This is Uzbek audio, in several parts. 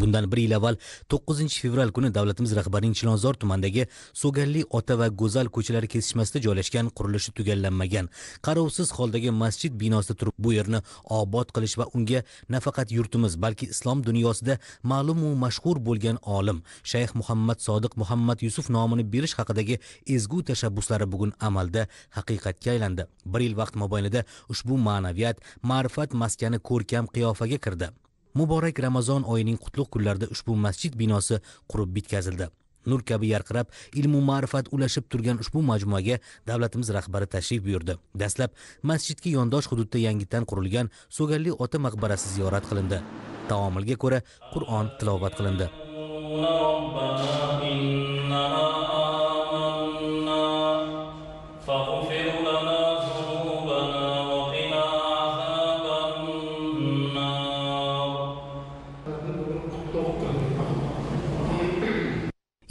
bundan bir yil avval 9 fevral kuni davlatimiz rahbarining chilonzor tumanidagi so'galli ota va go'zal ko'chalari kesishmasida joylashgan qurilishi tugallanmagan. Qarovsiz holdagi masjid binosida turib bu yerni obod qilish va unga nafaqat yurtimiz balki islom dunyosida ma'lumu mashhur bo'lgan olim shayx muhammad sodiq muhammad yusuf nomini berish haqidagi ezgu tashabbuslari bugun amalda haqiqatga aylandi. Bir yil vaqt mobaynida ushbu ma'naviyat ma'rifat maskani ko'rkam qiyofaga kirdi. Muborak ramazon oyining qutlug' kunlarida ushbu masjid binosi qurib bitkazildi. Nur kabi yarqirab ilmu ma'rifat ulashib turgan ushbu majmuaga davlatimiz rahbari tashrif buyurdi. Dastlab masjidga yondosh hududda yangitdan qurilgan so'galli ota maqbarasi ziyorat qilindi. Taomilga ko'ra qur'on tilovat qilindi.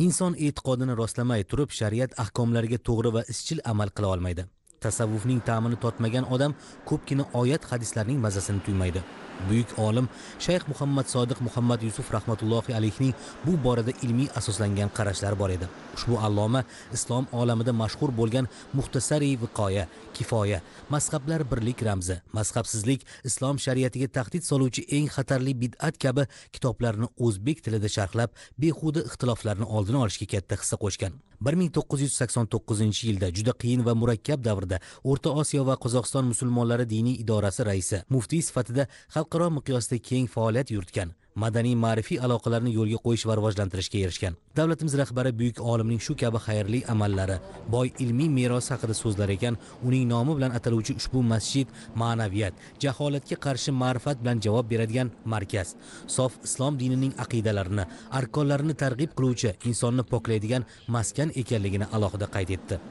Inson e'tiqodini rostlamay turib shariat ahkomlariga to'g'ri va izchil amal qila olmaydi. Tasavvufning ta'mini totmagan odam ko'pgina oyat hadislarning mazasini tuymaydi buyuk olim shayx muhammad sodiq muhammad yusuf rahmatullohi alayhning bu borada ilmiy asoslangan qarashlari bor edi. Ushbu alloma islom olamida mashhur bo'lgan muxtasariy viqoya kifoya mazhablar birlik ramzi mazhabsizlik islom shariatiga tahdid soluvchi eng xatarli bid'at kabi kitoblarni o'zbek tilida sharhlab behuda ixtiloflarni oldini olishga katta hissa qo'shgan. 1989 yilda juda qiyin va murakkab davrda o'rta osiyo va qozog'iston musulmonlari diniy idorasi raisi muftiy sifatida xalqaro miqyosda keng faoliyat yuritgan madaniy ma'rifiy aloqalarni yo'lga qo'yish va rivojlantirishga erishgan. Davlatimiz rahbari buyuk olimning shu kabi xayrli amallari boy ilmiy merosi haqida so'zlar ekan uning nomi bilan ataluvchi ushbu masjid ma'naviyat jaholatga qarshi ma'rifat bilan javob beradigan markaz sof islom dinining aqidalarini arkonlarini targ'ib qiluvchi insonni poklaydigan maskan ekanligini alohida qayd etdi.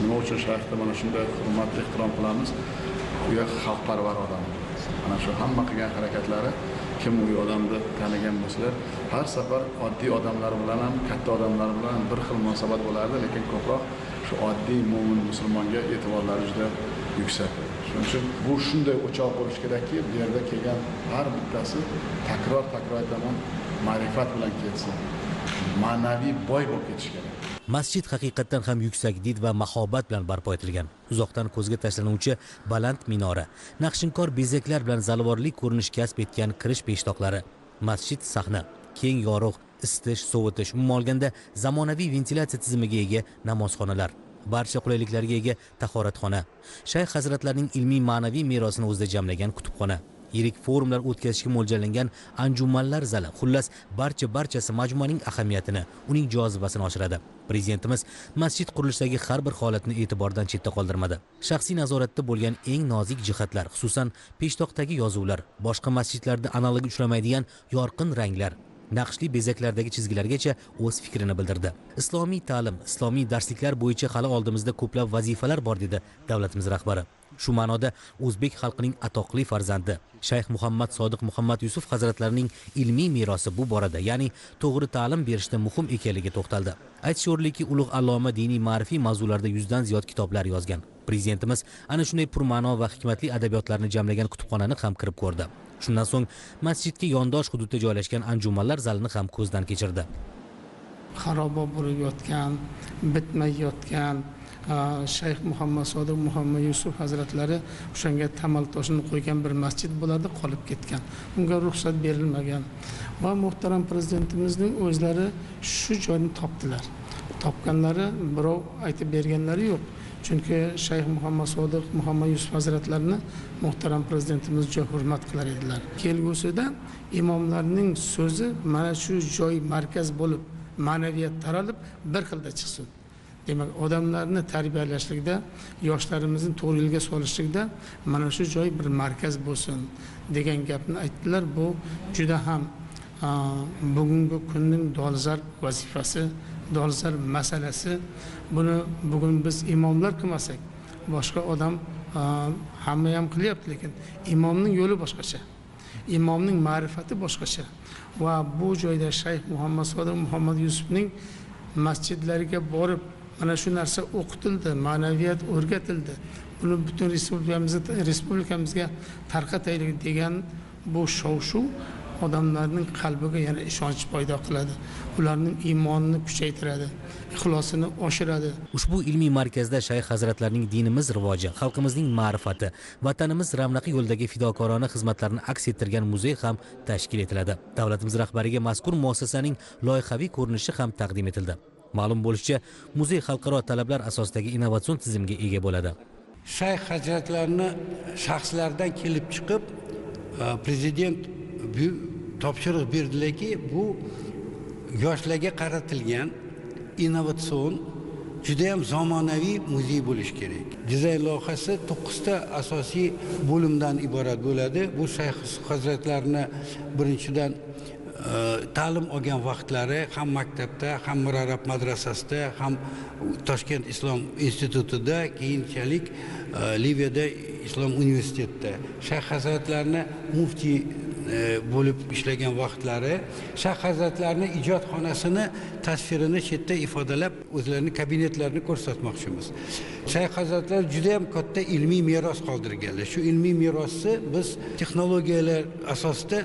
Nima uchun shayxni mana shunday hurmat ehtirom qilamiz? U xalqparvar odam. Mana shu hamma qilgan harakatlari kim u odamni tanigan bo'lsalar har safar oddiy odamlar bilan ham katta odamlar bilan bir xil munosabat bo'lardi lekin ko'proq shu oddiy mo'min musulmonga e'tiborlari juda yuksak. Shuning uchun bu shunday o'choq bo'lishi kerakki bu yerda kelgan har bittasi takror takror aytaman ma'rifat bilan ketsin. Ma'naviy boy bo'lib ketishi kerak. Masjid haqiqatdan ham yuksak did va mahobat bilan barpo etilgan. Uzoqdan ko'zga tashlanuvchi baland minora naqshinkor bezaklar bilan zalvorli ko'rinish kasb etgan kirish peshtoqlari masjid sahna keng yorug' isitish sovutish umuman olganda zamonaviy ventilyatsiya tizimiga ega namozxonalar barcha qulayliklarga ega tahoratxona shayx hazratlarining ilmiy ma'naviy merosini o'zida jamlagan kutubxona. Yirik forumlar o'tkazishga mo'ljallangan anjumanlar zali. Xullas barcha barchasi majmuaning ahamiyatini uning jozibasini oshiradi. Prezidentimiz masjid qurilishidagi har bir holatni e'tibordan chetda qoldirmadi. Shaxsiy nazoratda bo'lgan eng nozik jihatlar xususan peshtoqdagi yozuvlar boshqa masjidlarda analogi uchramaydigan yorqin ranglar naqshli bezaklardagi chizgilargacha o'z fikrini bildirdi. Islomiy ta'lim islomiy darsliklar bo'yicha hali oldimizda ko'plab vazifalar bor dedi davlatimiz rahbari. Shu ma'noda o'zbek xalqining atoqli farzandi. Shayx muhammad sodiq muhammad yusuf hazratlarining ilmiy merosi bu borada ya'ni to'g'ri ta'lim berishda muhim ekanligiga to'xtaldi. Aytish o'rinliki ulug' alloma diniy ma'rifiy mavzularda yuzdan ziyod kitoblar yozgan. Prezidentimiz ana shunday purma'no va hikmatli adabiyotlarni jamlagan kutubxonani ham kirib ko'rdi. Shundan so'ng masjidga yondosh hududda joylashgan anjumanlar zalini ham ko'zdan kechirdi. Xaroba bo'lib yotgan bitmay yotgan shayx muhammad sodiq muhammad yusuf hazratlari o'shanga tamal toshini qo'ygan bir masjid bo'ladi qolib ketgan. Unga ruxsat berilmagan. Va muhtaram prezidentimizning o'zlari shu joyni topdilar. Topganlari birov aytib berganlari yo'q. Chunki shayx muhammad sodiq muhammad yusuf hazratlarini muhtaram prezidentimiz juda hurmat qilar edilar. Kelgusida imomlarning so'zi mana shu joy markaz bo'lib ma'naviyat taralib bir xilda chiqsin. Demak odamlarni tarbiyalashlikda yoshlarimizni to'g'ri yo'lga solishlikda mana shu joy bir markaz bo'lsin degan gapni aytdilar. Bu juda ham bugungi kunning dolzarb vazifasi dolzarb masalasi. Buni bugun biz imomlar qilmasak boshqa odam hamma ham qilyapti lekin imomning yo'li boshqacha. Imomning ma'rifati boshqacha. Va bu joyda shayx muhammad sodir muhammad yusufning masjidlariga borib mana shu narsa o'qitildi ma'naviyat o'rgatildi. Buni butun respublikamizga respublikamizga tarqataylik degan bu shov shuv odamlarning qalbiga yana ishonch paydo qiladi. Ularning iymonini kuchaytiradi ixlosini oshiradi. Ushbu ilmiy markazda shayx hazratlarining dinimiz rivoji xalqimizning ma'rifati vatanimiz ravnaqi yo'lidagi fidokorona xizmatlarini aks ettirgan muzey ham tashkil etiladi. Davlatimiz rahbariga mazkur muassasaning loyihaviy ko'rinishi ham taqdim etildi. Ma'lum bo'lishicha muzey xalqaro talablar asosidagi innovatsion tizimga ega bo'ladi. Shayx hazratlarini shaxslardan kelib chiqib e, prezident topshiriq berdilarki bu yoshlarga qaratilgan innovatsion judayam zamonaviy muzey bo'lishi kerak. Dizayn loyihasi to'qqizta asosiy bo'limdan iborat bo'ladi. Bu shayx hazratlarini birinchidan e, ta'lim olgan vaqtlari ham maktabda ham mirarab madrasasida ham toshkent islom institutida keyinchalik e, liviyada islom universitetida. Shayx hazratlarini muftiy E, bo'lib ishlagan vaqtlari shayx hazratlarini ijodxonasini tasvirini chetda ifodalab o'zlarini kabinetlarini ko'rsatmoqchimiz. Shayx hazratlar judayam katta ilmiy meros qoldirganlar. Shu ilmiy merosni biz texnologiyalar asosida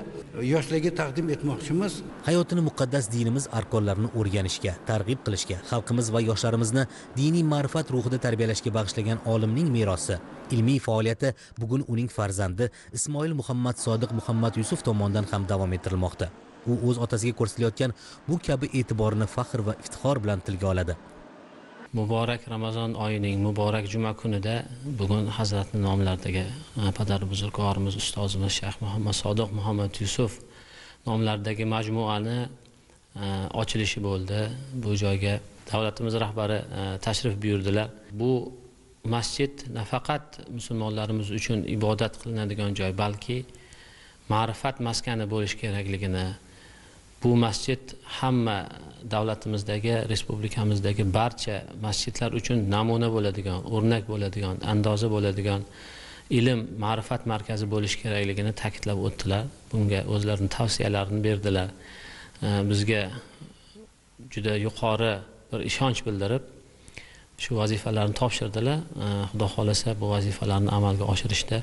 yoshlarga taqdim etmoqchimiz. Hayotini muqaddas dinimiz arkonlarini o'rganishga targ'ib qilishga xalqimiz va yoshlarimizni diniy ma'rifat ruhida tarbiyalashga bag'ishlagan olimning merosi. Ilmiy faoliyati bugun uning farzandi ismoil muhammad sodiq muhammad yusuf tomonidan ham davom ettirilmoqda. U o'z otasiga ko'rsatilayotgan bu kabi e'tiborni faxr va iftixor bilan tilga oladi. Muborak ramazon oyining muborak juma kunida bugun hazratni nomlaridagi padar buzurgorimiz ustozimiz shayx muhammad sodiq muhammad yusuf nomlaridagi majmuani ochilishi bo'ldi. Bu joyga davlatimiz rahbari tashrif buyurdilar. Bu masjid nafaqat musulmonlarimiz uchun ibodat qilinadigan joy balki ma'rifat maskani bo'lishi kerakligini bu masjid hamma davlatimizdagi respublikamizdagi barcha masjidlar uchun namuna bo'ladigan o'rnak bo'ladigan andoza bo'ladigan ilm ma'rifat markazi bo'lishi kerakligini ta'kidlab o'tdilar. Bunga o'zlarini tavsiyalarini berdilar. Bizga juda yuqori bir ishonch bildirib shu vazifalarni topshirdilar. Xudo xohlasa bu vazifalarni amalga oshirishda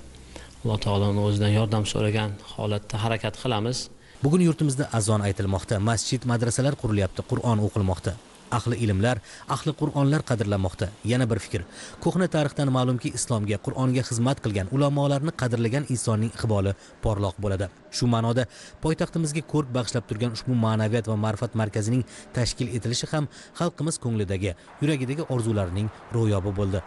alloh taoloni o'zidan yordam so'ragan holatda harakat qilamiz. Bugun yurtimizda azon aytilmoqda. Masjid madrasalar qurilyapti qur'on o'qilmoqda. Ahli ilmlar ahli qur'onlar qadrlanmoqda. Yana bir fikr. Ko'hna tarixdan ma'lumki islomga qur'onga xizmat qilgan ulamolarni qadrlagan insonning iqboli porloq bo'ladi. Shu ma'noda poytaxtimizga ko'rk bag'ishlab turgan ushbu ma'naviyat va ma'rifat markazining tashkil etilishi ham xalqimiz ko'nglidagi yuragidagi orzularining ro'yobi bo'ldi.